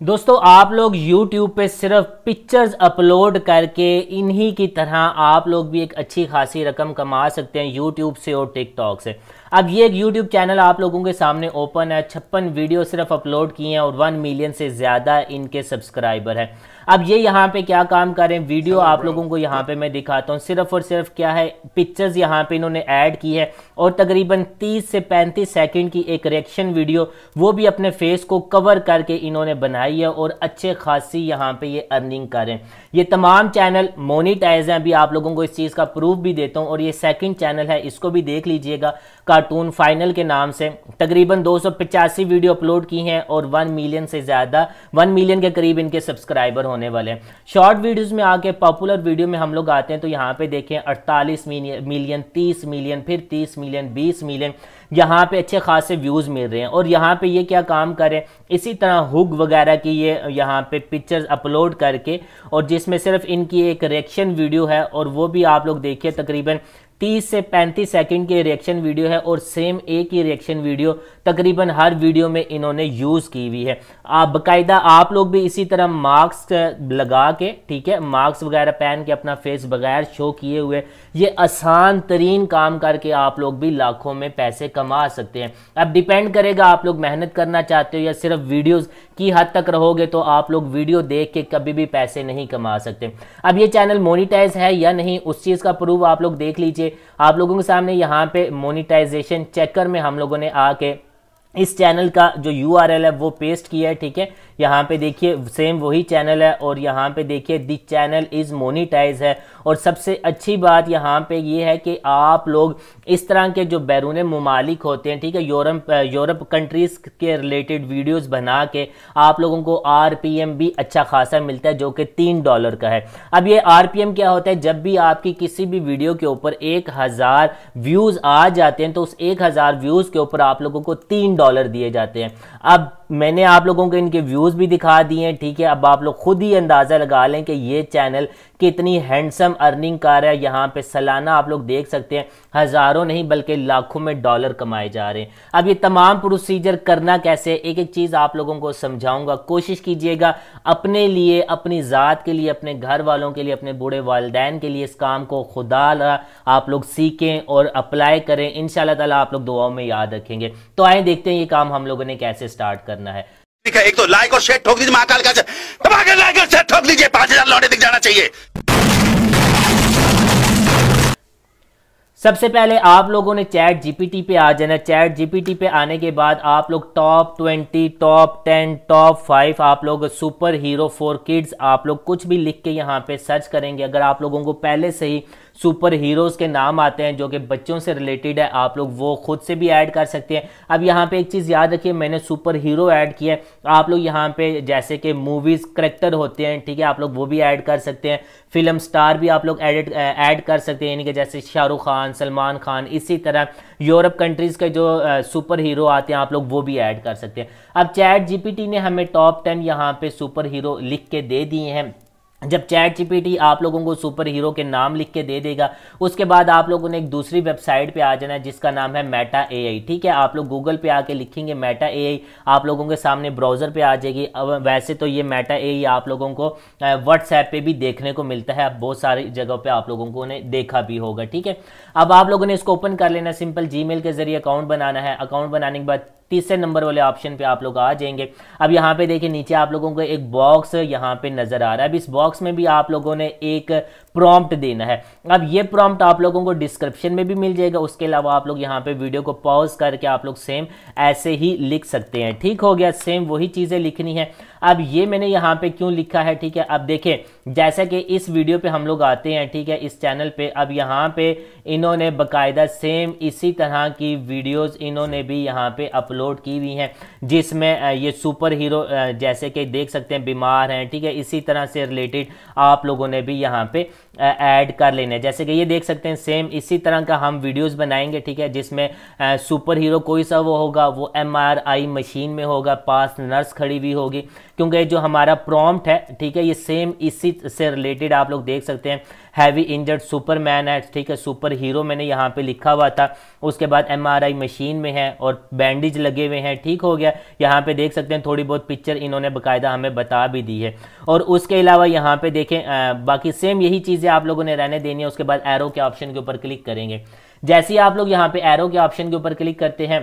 दोस्तों, आप लोग YouTube पे सिर्फ़ पिक्चर्स अपलोड करके इन्हीं की तरह आप लोग भी एक अच्छी खासी रकम कमा सकते हैं YouTube से और TikTok से। अब ये एक YouTube चैनल आप लोगों के सामने ओपन है। छप्पन वीडियो सिर्फ़ अपलोड किए हैं और वन मिलियन से ज़्यादा इनके सब्सक्राइबर हैं। अब ये यहाँ पे क्या काम कर? रहे हैं वीडियो आप लोगों को यहाँ पे मैं दिखाता हूँ। सिर्फ़ और सिर्फ़ क्या है? पिक्चर्स यहाँ पे इन्होंने ऐड की है और तकरीबन 30 से 35 सेकंड की एक रिएक्शन वीडियो वो भी अपने फेस को कवर करके इन्होंने बनाई है और अच्छे खासी यहाँ पे ये अर्निंग कर। रहे हैं ये तमाम चैनल मोनिटाइज हैं। अभी आप लोगों को इस चीज़ का प्रूफ भी देता हूँ और ये सेकेंड चैनल है। इसको भी देख लीजिएगा। कार्टून फाइनल के नाम से तकरीबन दो सौ पचासी वीडियो अपलोड की हैं और वन मिलियन से ज़्यादा वन मिलियन के करीब इनके सब्सक्राइबर होने वाले हैं। शॉर्ट वीडियोस में आके पॉपुलर वीडियो में हम लोग आते हैं तो यहाँ पे देखें 48 मिलियन 30 मिलियन, फिर 30 मिलियन 20 मिलियन, यहाँ पे अच्छे खासे व्यूज़ मिल रहे हैं। और यहाँ पे ये क्या काम करें, इसी तरह हुक वगैरह की ये, यहाँ पे पिक्चर्स अपलोड करके, और जिसमें सिर्फ़ इनकी एक रिएक्शन वीडियो है, और वो भी आप लोग देखिए, तकरीबन 30 से 35 सेकंड की रिएक्शन वीडियो है और सेम एक ही रिएक्शन वीडियो तकरीबन हर वीडियो में इन्होंने यूज़ की हुई है। आप बाकायदा आप लोग भी इसी तरह मार्क्स लगा के, ठीक है मार्क्स वगैरह पहन के अपना फेस बगैर शो किए हुए ये आसान तरीन काम करके आप लोग भी लाखों में पैसे कमा सकते हैं। अब डिपेंड करेगा आप लोग मेहनत करना चाहते हो या सिर्फ़ वीडियोज़ की हद तक रहोगे तो आप लोग वीडियो देख के कभी भी पैसे नहीं कमा सकते। अब ये चैनल मोनिटाइज है या नहीं, उस चीज़ का प्रूफ आप लोग देख लीजिए। आप लोगों के सामने यहाँ पे मोनिटाइजेशन चेकर में हम लोगों ने आके इस चैनल का जो यूआरएल है, वो पेस्ट किया है, ठीक है? यहाँ पे देखिए सेम वही चैनल है और यहाँ पे देखिए दिस चैनल इज़ मोनिटाइज है। और सबसे अच्छी बात यहाँ पे ये है कि आप लोग इस तरह के जो बैरून ममालिक होते हैं, ठीक है? यूरोप यूरोप कंट्रीज़ के रिलेटेड वीडियोस बना के आप लोगों को आरपीएम भी अच्छा खासा मिलता है, जो कि तीन डॉलर का है। अब ये आरपीएम क्या होता है? जब भी आपकी किसी भी वीडियो के ऊपर एक हज़ार व्यूज़ आ जाते हैं तो उस एक हज़ार व्यूज़ के ऊपर आप लोगों को तीन डॉलर दिए जाते हैं। अब मैंने आप लोगों को इनके व्यूज़ भी दिखा दिए हैं, ठीक है? अब आप लोग खुद ही अंदाज़ा लगा लें कि ये चैनल कितनी हैंडसम अर्निंग कर रहा है। यहाँ पे सालाना आप लोग देख सकते हैं, हज़ारों नहीं बल्कि लाखों में डॉलर कमाए जा रहे हैं। अब ये तमाम प्रोसीजर करना कैसे एक एक चीज़ आप लोगों को समझाऊँगा। कोशिश कीजिएगा अपने लिए, अपनी ज़ात के लिए, अपने घर वालों के लिए, अपने बूढ़े वालदेन के लिए इस काम को खुदा आप लोग सीखें और अप्लाई करें। इन ताला आप लोग दुआओं में याद रखेंगे। तो आए देखते हैं ये काम हम लोगों ने कैसे स्टार्ट करना है। एक तो लाइक और शेयर ठोक दीजिए महाकाल का लाइक और शेयर ठोक दीजिए पाँच हज़ार लौटे दिख जाना चाहिए। सबसे पहले आप लोगों ने चैट जीपीटी पे आ जाना। चैट जीपीटी पे आने के बाद आप लोग top twenty top ten top five आप लोग सुपर हीरो फॉर किड्स आप लोग कुछ भी लिख के यहाँ पे सर्च करेंगे। अगर आप लोगों को पहले से ही सुपर हीरोज़ के नाम आते हैं जो कि बच्चों से रिलेटेड है। आप लोग वो खुद से भी ऐड कर सकते हैं। अब यहाँ पे एक चीज़ याद रखिए, मैंने सुपर हीरो ऐड किया है। आप लोग यहाँ पे जैसे कि मूवीज़ करेक्टर होते हैं, ठीक है, आप लोग वो भी ऐड कर सकते हैं। फ़िल्म स्टार भी आप लोग एडिट ऐड कर सकते हैं। यानी कि जैसे शाहरुख खान, सलमान खान, इसी तरह यूरोप कंट्रीज़ के जो सुपर हीरो आते हैं, आप लोग वो भी ऐड कर सकते हैं। अब चैट जीपीटी ने हमें टॉप टेन यहाँ पे सुपर हीरो लिख के दे दिए हैं। जब चैट जीपीटी आप लोगों को सुपर हीरो के नाम लिख के दे देगा, उसके बाद आप लोगों ने एक दूसरी वेबसाइट पे आ जाना है, जिसका नाम है मेटा एआई ठीक है? आप लोग गूगल पे आके लिखेंगे मेटा एआई आप लोगों के सामने ब्राउज़र पे आ जाएगी। अब वैसे तो ये मेटा एआई आप लोगों को व्हाट्सएप पे भी देखने को मिलता है। बहुत सारी जगह पर आप लोगों को ने देखा भी होगा, ठीक है? अब आप लोगों ने इसको ओपन कर लेना। सिंपल जी के ज़रिए अकाउंट बनाना है। अकाउंट बनाने के बाद तीसरे नंबर वाले ऑप्शन पे आप लोग आ जाएँगे। अब यहाँ पे देखिए, नीचे आप लोगों को एक बॉक्स यहाँ पे नज़र आ रहा है। अब इस बॉक्स में भी आप लोगों ने एक प्रॉम्प्ट देना है। अब ये प्रॉम्प्ट आप लोगों को डिस्क्रिप्शन में भी मिल जाएगा। उसके अलावा आप लोग यहाँ पे वीडियो को पॉज करके आप लोग सेम ऐसे ही लिख सकते हैं। ठीक हो गया सेम वही चीज़ें लिखनी है। अब ये मैंने यहाँ पे क्यों लिखा है, ठीक है? अब देखें जैसा कि इस वीडियो पे हम लोग आते हैं, ठीक है, इस चैनल पे, अब यहाँ पे इन्होंने बकायदा सेम इसी तरह की वीडियोस इन्होंने भी यहाँ पे अपलोड की हुई हैं, जिसमें ये सुपर हीरो जैसे कि देख सकते हैं, बीमार हैं, ठीक है, इसी तरह से रिलेटेड आप लोगों ने भी यहाँ पे ऐड कर लेने जैसे कि ये देख सकते हैं सेम इसी तरह का हम वीडियोस बनाएँगे, ठीक है, जिसमें सुपर हीरो कोई सा वो होगा, वो एमआरआई मशीन में होगा, पास नर्स खड़ी हुई होगी, क्योंकि जो हमारा प्रॉम्प्ट है, ठीक है, ये सेम इसी से रिलेटेड आप लोग देख सकते हैं हैवी इंजर्ड सुपरमैन है, ठीक है सुपर हीरो मैंने यहाँ पे लिखा हुआ था, उसके बाद एमआरआई मशीन में है, और बैंडेज लगे हुए हैं। ठीक हो गया। यहाँ पे देख सकते हैं थोड़ी बहुत पिक्चर इन्होंने बकायदा हमें बता भी दी है। और उसके अलावा यहाँ पे देखें आ, बाकी सेम यही चीज़ें आप लोगों ने रहने देनी है। उसके बाद एरो के ऑप्शन के ऊपर क्लिक करेंगे। जैसे ही आप लोग यहाँ पे एरो के ऑप्शन के ऊपर क्लिक करते हैं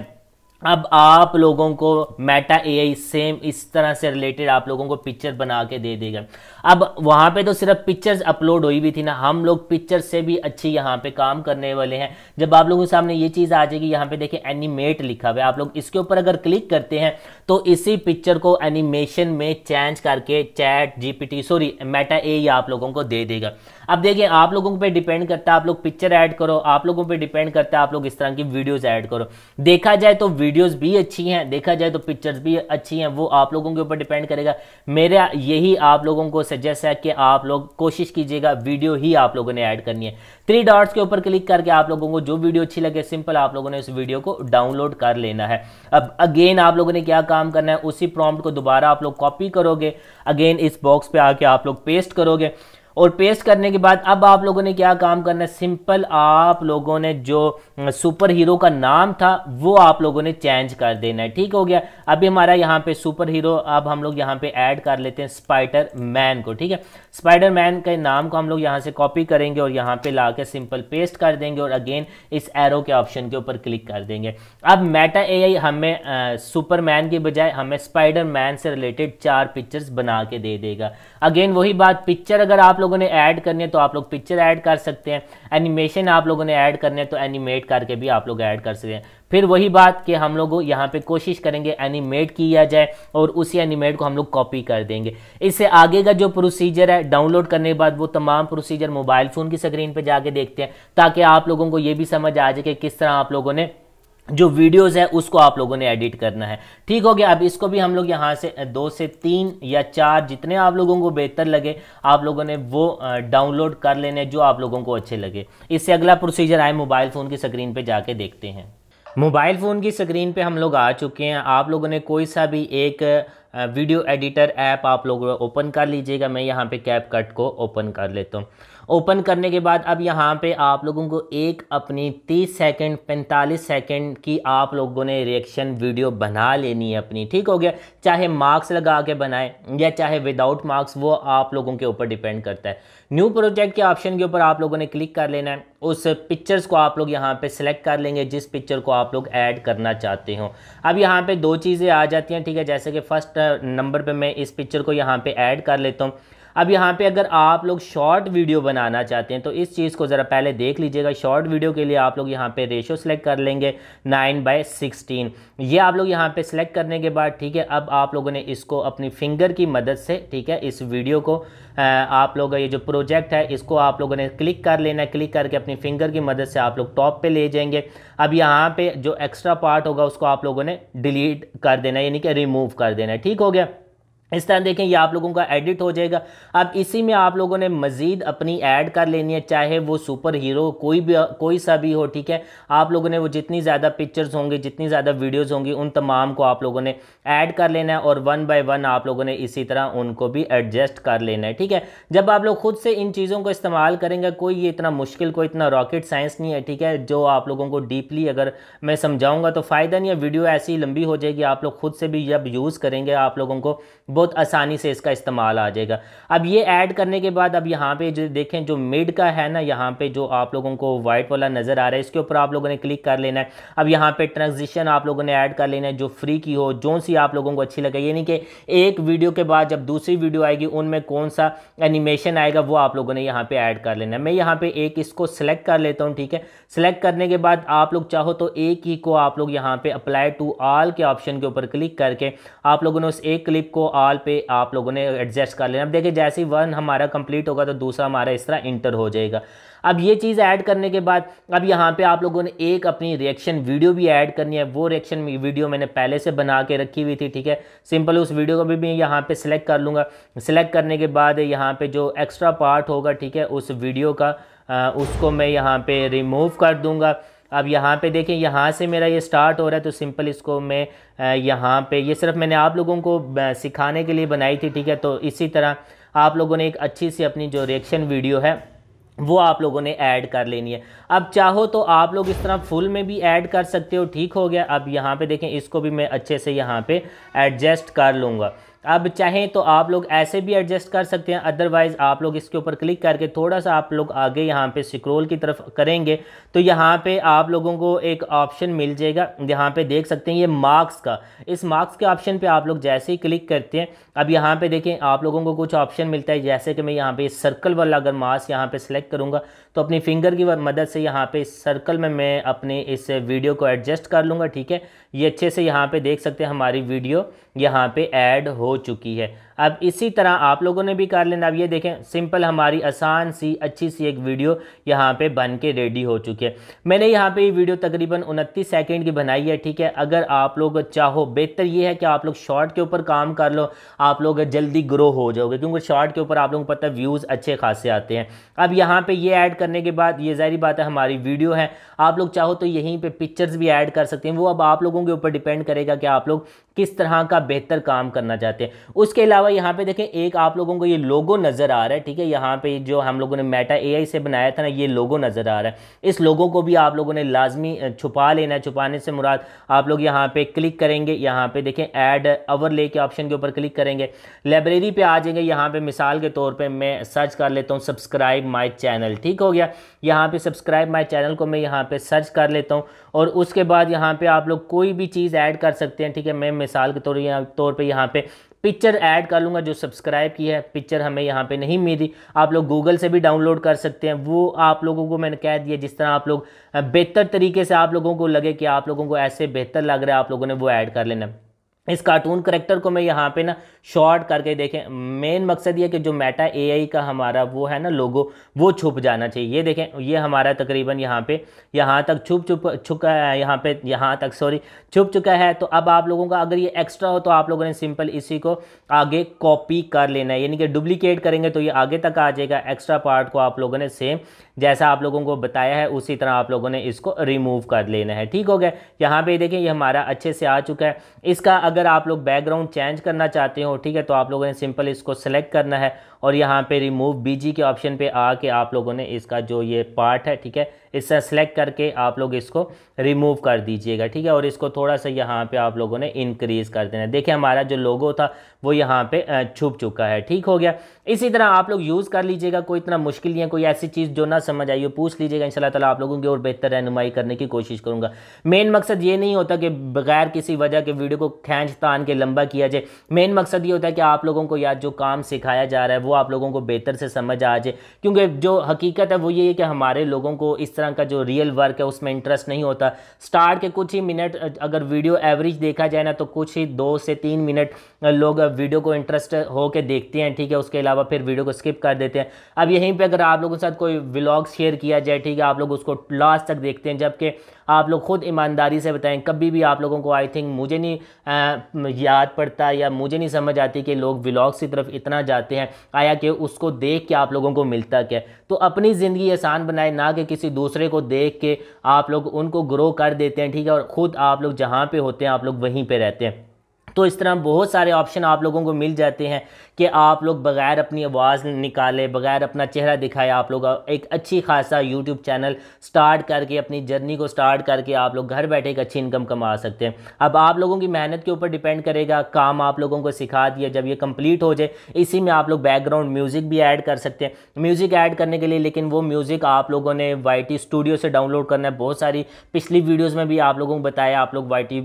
अब आप लोगों को मेटा एआई सेम इस तरह से रिलेटेड आप लोगों को पिक्चर बना के दे देगा। अब वहाँ पे तो सिर्फ़ पिक्चर्स अपलोड हुई भी थी ना, हम लोग पिक्चर से भी अच्छी यहाँ पे काम करने वाले हैं। जब आप लोगों के सामने ये चीज़ आ जाएगी, यहाँ पे देखिए एनिमेट लिखा हुआ है। आप लोग इसके ऊपर अगर क्लिक करते हैं तो इसी पिक्चर को एनिमेशन में चेंज करके chat GPT sorry Meta AI आप लोगों को दे देगा। अब देखिए, आप लोगों पे डिपेंड करता है आप लोग पिक्चर ऐड करो, आप लोगों पे डिपेंड करता है आप लोग इस तरह की वीडियोस ऐड करो। देखा जाए तो वीडियोस भी अच्छी हैं, देखा जाए तो पिक्चर्स भी अच्छी हैं, वो आप लोगों के ऊपर डिपेंड करेगा। मेरा यही आप लोगों को सजेस्ट है कि आप लोग कोशिश कीजिएगा, वीडियो ही आप लोगों ने ऐड करनी है। थ्री डॉट्स के ऊपर क्लिक करके आप लोगों को जो वीडियो अच्छी लगे सिंपल आप लोगों ने उस वीडियो को डाउनलोड कर लेना है। अब अगेन आप लोगों ने क्या काम करना है, उसी प्रॉम्प्ट को दोबारा आप लोग कॉपी करोगे। अगेन इस बॉक्स पे आके आप लोग पेस्ट करोगे। और पेस्ट करने के बाद अब आप लोगों ने क्या काम करना है? सिंपल आप लोगों ने जो सुपर हीरो का नाम था, वो आप लोगों ने चेंज कर देना है। ठीक हो गया? अभी हमारा यहाँ पे सुपर हीरो अब हम लोग यहाँ पे ऐड कर लेते हैं स्पाइडर मैन को। ठीक है? स्पाइडर मैन के नाम को हम लोग यहाँ से कॉपी करेंगे और यहाँ पे ला सिंपल पेस्ट कर देंगे और अगेन इस एरो के ऑप्शन के ऊपर क्लिक कर देंगे। अब मेटा एआई हमें सुपर मैन की बजाय हमें स्पाइडर मैन से रिलेटेड चार पिक्चर्स बना के दे देगा। अगेन वही बात पिक्चर अगर आप लोगों ने ऐड करनी है तो आप लोग पिक्चर ऐड कर सकते हैं। एनिमेशन आप लोगों ने ऐड करने है तो एनिमेट करके भी आप लोग ऐड कर सकते हैं। फिर वही बात कि हम लोग यहाँ पे कोशिश करेंगे एनिमेट किया जाए और उसी एनिमेट को हम लोग कॉपी कर देंगे। इससे आगे का जो प्रोसीजर है डाउनलोड करने के बाद वो तमाम प्रोसीजर मोबाइल फ़ोन की स्क्रीन पर जाके देखते हैं, ताकि आप लोगों को ये भी समझ आ जाए कि किस तरह आप लोगों ने जो वीडियोस है उसको आप लोगों ने एडिट करना है। ठीक हो गया, अब इसको भी हम लोग यहाँ से दो से तीन या चार जितने आप लोगों को बेहतर लगे, आप लोगों ने वो डाउनलोड कर लेने जो आप लोगों को अच्छे लगे। इससे अगला प्रोसीजर आए मोबाइल फ़ोन की स्क्रीन पे जाके देखते हैं। मोबाइल फ़ोन की स्क्रीन पे हम लोग आ चुके हैं। आप लोगों ने कोई सा भी एक वीडियो एडिटर ऐप आप लोग ओपन कर लीजिएगा। मैं यहाँ पे कैप कट को ओपन कर लेता हूँ। ओपन करने के बाद अब यहाँ पे आप लोगों को एक अपनी 30 सेकंड 45 सेकंड की आप लोगों ने रिएक्शन वीडियो बना लेनी है अपनी, ठीक हो गया? चाहे मार्क्स लगा के बनाए या चाहे विदाउट मार्क्स वो आप लोगों के ऊपर डिपेंड करता है। न्यू प्रोजेक्ट के ऑप्शन के ऊपर आप लोगों ने क्लिक कर लेना है। उस पिक्चर्स को आप लोग यहाँ पे सिलेक्ट कर लेंगे, जिस पिक्चर को आप लोग ऐड करना चाहते हो। अब यहाँ पे दो चीज़ें आ जाती हैं, ठीक है? जैसे कि फ़र्स्ट नंबर पे मैं इस पिक्चर को यहाँ पे ऐड कर लेता हूँ। अब यहाँ पे अगर आप लोग शॉर्ट वीडियो बनाना चाहते हैं तो इस चीज़ को ज़रा पहले देख लीजिएगा। शॉर्ट वीडियो के लिए आप लोग यहाँ पे रेशो सेलेक्ट कर लेंगे नाइन बाय सिक्सटीन ये आप लोग यहाँ पे सेलेक्ट करने के बाद, ठीक है, अब आप लोगों ने इसको अपनी फिंगर की मदद से, ठीक है, इस वीडियो को आप लोग ये जो प्रोजेक्ट है, इसको आप लोगों ने क्लिक कर लेना है। क्लिक करके अपनी फिंगर की मदद से आप लोग टॉप पर ले जाएँगे। अब यहाँ पर जो एक्स्ट्रा पार्ट होगा, उसको आप लोगों ने डिलीट कर देना यानी कि रिमूव कर देना ठीक हो गया? इस तरह देखें, ये आप लोगों का एडिट हो जाएगा। अब इसी में आप लोगों ने मज़ीद अपनी ऐड कर लेनी है, चाहे वो सुपर हीरो कोई भी, कोई सा भी हो, ठीक है? आप लोगों ने वो जितनी ज़्यादा पिक्चर्स होंगी, जितनी ज़्यादा वीडियोस होंगी, उन तमाम को आप लोगों ने ऐड कर लेना है और वन बाय वन आप लोगों ने इसी तरह उनको भी एडजस्ट कर लेना है, ठीक है? जब आप लोग खुद से इन चीज़ों को इस्तेमाल करेंगे, कोई ये इतना मुश्किल, कोई इतना रॉकेट साइंस नहीं है, ठीक है? जो आप लोगों को डीपली अगर मैं समझाऊँगा तो फ़ायदा नहीं है, वीडियो ऐसी लंबी हो जाएगी, आप लोग खुद से भी जब यूज़ करेंगे, आप लोगों को बहुत आसानी से इसका इस्तेमाल आ जाएगा। अब ये ऐड करने के बाद अब यहाँ पे जो देखें, जो मिड का है ना, यहाँ पे जो आप लोगों को वाइट वाला नज़र आ रहा है, इसके ऊपर आप लोगों ने क्लिक कर लेना है। अब यहाँ पे ट्रांजिशन आप लोगों ने ऐड कर लेना है, जो फ्री की हो, जो सी आप लोगों को अच्छी लगे। यानी कि एक वीडियो के बाद जब दूसरी वीडियो आएगी, उनमें कौन सा एनिमेशन आएगा, वो आप लोगों ने यहाँ पर ऐड कर लेना है। मैं यहाँ पर एक इसको सिलेक्ट कर लेता हूँ, ठीक है? सिलेक्ट करने के बाद आप लोग चाहो तो एक ही को आप लोग यहाँ पे अप्लाई टू ऑल के ऑप्शन के ऊपर क्लिक करके आप लोगों ने उस एक क्लिप को ऑल पे आप लोगों ने एडजस्ट कर लेना। अब देखिए जैसे ही वन हमारा कंप्लीट होगा तो दूसरा हमारा इस तरह इंटर हो जाएगा। अब ये चीज़ ऐड करने के बाद अब यहाँ पे आप लोगों ने एक अपनी रिएक्शन वीडियो भी ऐड करनी है। वो रिएक्शन वीडियो मैंने पहले से बना के रखी हुई थी ठीक है? सिंपल उस वीडियो को भी मैं यहाँ पे सिलेक्ट कर लूँगा। सिलेक्ट करने के बाद यहाँ पे जो एक्स्ट्रा पार्ट होगा ठीक है उस वीडियो का आ, उसको मैं यहाँ पे रिमूव कर दूँगा। अब यहाँ पे देखें, यहाँ से मेरा ये स्टार्ट हो रहा है तो सिंपल इसको मैं यहाँ पे, ये सिर्फ़ मैंने आप लोगों को सिखाने के लिए बनाई थी, ठीक है? तो इसी तरह आप लोगों ने एक अच्छी सी अपनी जो रिएक्शन वीडियो है, वो आप लोगों ने ऐड कर लेनी है। अब चाहो तो आप लोग इस तरह फुल में भी ऐड कर सकते हो, ठीक हो गया। अब यहाँ पे देखें, इसको भी मैं अच्छे से यहाँ पे एडजस्ट कर लूँगा। अब चाहें तो आप लोग ऐसे भी एडजस्ट कर सकते हैं अदरवाइज़ आप लोग इसके ऊपर क्लिक करके थोड़ा सा आप लोग आगे यहाँ पे स्क्रॉल की तरफ़ करेंगे तो यहाँ पे आप लोगों को एक ऑप्शन मिल जाएगा। यहाँ पे देख सकते हैं ये मार्क्स का। इस मार्क्स के ऑप्शन पे आप लोग जैसे ही क्लिक करते हैं, अब यहाँ पे देखें आप लोगों को कुछ ऑप्शन मिलता है, जैसे कि मैं यहाँ पे सर्कल वाला अगर मार्क्स यहाँ पे सिलेक्ट करूँगा तो अपनी फिंगर की मदद से यहाँ पे सर्कल में मैं अपने इस वीडियो को एडजस्ट कर लूँगा, ठीक है? ये अच्छे से यहाँ पे देख सकते हैं हमारी वीडियो यहाँ पे ऐड हो चुकी है। अब इसी तरह आप लोगों ने भी कर लेना। अब ये देखें, सिंपल हमारी आसान सी, अच्छी सी एक वीडियो यहाँ पे बन के रेडी हो चुकी है। मैंने यहाँ पे ये वीडियो तकरीबन उनतीस सेकंड की बनाई है, ठीक है? अगर आप लोग चाहो, बेहतर ये है कि आप लोग शॉर्ट के ऊपर काम कर लो, आप लोग जल्दी ग्रो हो जाओगे, क्योंकि शॉर्ट के ऊपर आप लोगों को पता है व्यूज़ अच्छे खासे आते हैं। अब यहाँ पर ये ऐड करने के बाद, ये ज़ाहरी बात है, हमारी वीडियो है। आप लोग चाहो तो यहीं पर पिक्चर्स भी ऐड कर सकते हैं। वो अब आप लोगों के ऊपर डिपेंड करेगा कि आप लोग किस तरह का बेहतर काम करना चाहते हैं। उसके अलावा यहाँ पे देखें, एक आप लोगों को ये लोगो नज़र आ रहा है, ठीक है? यहाँ पे जो हम लोगों ने मेटा एआई से बनाया था ना, ये लोगो नज़र आ रहा है। इस लोगो को भी आप लोगों ने लाजमी छुपा लेना है। छुपाने से मुराद आप लोग यहाँ पे क्लिक करेंगे। यहाँ पे देखें ऐड अवर ले के ऑप्शन के ऊपर क्लिक करेंगे। लाइब्रेरी पर आ जाएँगे। यहाँ पर मिसाल के तौर पर मैं सर्च कर लेता हूँ सब्सक्राइब माई चैनल ठीक हो गया? यहाँ पर सब्सक्राइब माई चैनल को मैं यहाँ पर सर्च कर लेता हूँ। और उसके बाद यहाँ पर आप लोग कोई भी चीज़ ऐड कर सकते हैं, ठीक है? मैं मिसाल के तौर तौर पे यहाँ पे पिक्चर ऐड कर लूँगा जो सब्सक्राइब की है। पिक्चर हमें यहाँ पे नहीं मिली। आप लोग गूगल से भी डाउनलोड कर सकते हैं। वो आप लोगों को मैंने कह दिया, जिस तरह आप लोग बेहतर तरीके से आप लोगों को लगे कि आप लोगों को ऐसे बेहतर लग रहा है, आप लोगों ने वो ऐड कर लेना। इस कार्टून करेक्टर को मैं यहाँ पे ना शॉर्ट करके देखें, मेन मकसद ये कि जो मेटा एआई का हमारा वो है ना लोगो, वो छुप जाना चाहिए। ये देखें, ये हमारा तकरीबन यहाँ पे, यहाँ तक छुप छुप चुका है, यहाँ पे, यहाँ तक सॉरी छुप चुका है। तो अब आप लोगों का अगर ये एक्स्ट्रा हो तो आप लोगों ने सिंपल इसी को आगे कॉपी कर लेना है। यानी कि डुप्लीकेट करेंगे तो ये आगे तक आ जाएगा। एक्स्ट्रा पार्ट को आप लोगों ने सेम जैसा आप लोगों को बताया है, उसी तरह आप लोगों ने इसको रिमूव कर लेना है। ठीक हो गया? यहाँ पे देखें ये हमारा अच्छे से आ चुका है। इसका अगर आप लोग बैकग्राउंड चेंज करना चाहते हो, ठीक है तो आप लोगों ने सिंपल इसको सेलेक्ट करना है। और यहाँ पे रिमूव बीजी के ऑप्शन पे आके आप लोगों ने इसका जो ये पार्ट है, ठीक है, इससे सेलेक्ट करके आप लोग इसको रिमूव कर दीजिएगा, ठीक है, और इसको थोड़ा सा यहाँ पे आप लोगों ने इंक्रीज़ कर देना देखिए, हमारा जो लोगो था, वो यहाँ पे छुप चुका है, ठीक हो गया। इसी तरह आप लोग यूज़ कर लीजिएगा, कोई इतना मुश्किल नहीं है, कोई ऐसी चीज़ जो ना समझ आई हो, पूछ लीजिएगा इन ताला आप लोगों की और बेहतर रहनुमाई करने की कोशिश करूँगा। मेन मकसद ये नहीं होता कि बगैर किसी वजह के वीडियो को खींच तान के लंबा किया जाए। मेन मकसद ये होता है कि आप लोगों को या जो काम सिखाया जा रहा है, वो आप लोगों को बेहतर से समझ आ जाए क्योंकि जो हकीकत है वो ये है कि हमारे लोगों को इस तरह का जो रियल वर्क है उसमें इंटरेस्ट नहीं होता। स्टार्ट के कुछ ही मिनट अगर वीडियो एवरेज देखा जाए ना तो कुछ ही दो से तीन मिनट लोग वीडियो को इंटरेस्ट होकर देखते हैं ठीक है? उसके अलावा फिर वीडियो को स्किप कर देते हैं। अब यहीं पर अगर आप लोगों के साथ कोई व्लॉग शेयर किया जाए ठीक है? आप लोग उसको लास्ट तक देखते हैं जबकि आप लोग खुद ईमानदारी से बताएँ कभी भी आप लोगों को आई थिंक मुझे नहीं आ, याद पड़ता या मुझे नहीं समझ आती कि लोग व्लॉग्स की तरफ़ इतना जाते हैं। आया कि उसको देख के आप लोगों को मिलता क्या? तो अपनी ज़िंदगी आसान बनाए, ना कि किसी दूसरे को देख के आप लोग उनको ग्रो कर देते हैं, ठीक है? और ख़ुद आप लोग जहाँ पर होते हैं, आप लोग वहीं पर रहते हैं। तो इस तरह बहुत सारे ऑप्शन आप लोगों को मिल जाते हैं कि आप लोग बग़ैर अपनी आवाज़ निकाले, बग़ैर अपना चेहरा दिखाए आप लोग एक अच्छी खासा यूट्यूब चैनल स्टार्ट करके, अपनी जर्नी को स्टार्ट करके आप लोग घर बैठे एक अच्छी इनकम कमा सकते हैं। अब आप लोगों की मेहनत के ऊपर डिपेंड करेगा, काम आप लोगों को सिखा दिया, जब ये कंप्लीट हो जाए, इसी में आप लोग बैकग्राउंड म्यूज़िक भी ऐड कर सकते हैं। म्यूज़िक ऐड करने के लिए, लेकिन वो म्यूज़िक आप लोगों ने YT स्टूडियो से डाउनलोड करना है। बहुत सारी पिछली वीडियोज़ में भी आप लोगों को बताया आप लोग YT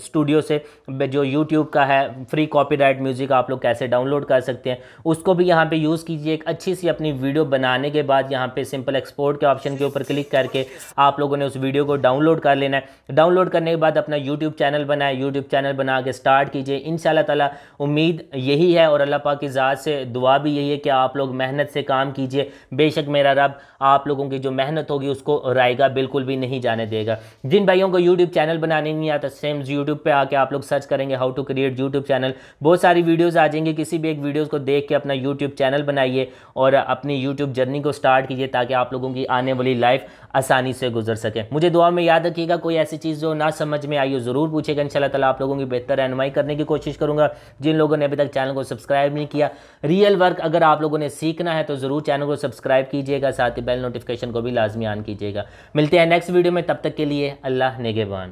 स्टूडियो से, जो यूट्यूब का है फ्री कॉपी म्यूज़िक आप लोग कैसे डाउनलोड कर सकते हैं। उसको भी यहाँ पे यूज़ कीजिए। एक अच्छी सी अपनी वीडियो बनाने के बाद यहाँ पे सिंपल एक्सपोर्ट के ऑप्शन के ऊपर क्लिक करके आप लोगों ने उस वीडियो को डाउनलोड कर लेना है। डाउनलोड करने के बाद अपना यूट्यूब चैनल बनाए। यूट्यूब चैनल बना के स्टार्ट कीजिए। इन ताला उम्मीद यही है और अल्लाह पाक की ज़ात से दुआ भी यही है कि आप लोग मेहनत से काम कीजिए। बेशक मेरा रब आप लोगों की जो मेहनत होगी उसको रायगा बिल्कुल भी नहीं जाने देगा। जिन भाइयों को यूट्यूब चैनल बनाने नहीं आता सेम यूट्यूब पर आके आप लोग सर्च करेंगे how to create YouTube channel बहुत सारी वीडियोज़ आ जाएँगी। किसी भी एक वीडियोज़ को देख के अपना यूट्यूब चैनल बनाइए और अपनी यूट्यूब जर्नी को स्टार्ट कीजिए ताकि आप लोगों की आने वाली लाइफ आसानी से गुजर सके। मुझे दुआ में याद रखिएगा, कोई ऐसी चीज़ जो ना समझ में आई हो ज़रूर पूछेगा। इन ताला आप लोगों की बेहतर रहनुमाई करने की कोशिश करूँगा। जिन लोगों ने अभी तक चैनल को सब्सक्राइब नहीं किया, रियल वर्क अगर आप लोगों ने सीखना है तो ज़रूर चैनल को सब्सक्राइब कीजिएगा, साथ ही बेल नोटिफिकेशन को भी लाजमी ऑन कीजिएगा। मिलते हैं नेक्स्ट वीडियो में, तब तक के लिए अल्लाह नेगेबान।